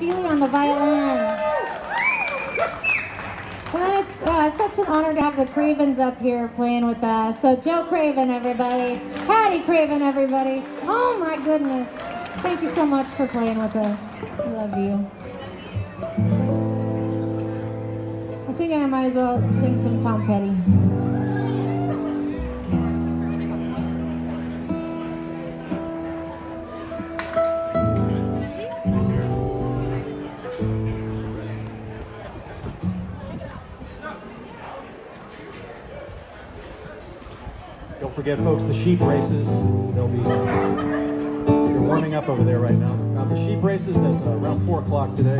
Feely on the violin. Well, it's uh, such an honor to have the Cravens up here playing with us. So Joe Craven, everybody. Hattie Craven, everybody. Oh, my goodness. Thank you so much for playing with us. I love you. I was thinking I might as well sing some Tom Petty. Don't forget, folks, the sheep races. They'll be uh, you're warming up over there right now. The sheep races at uh, around 4 o'clock today.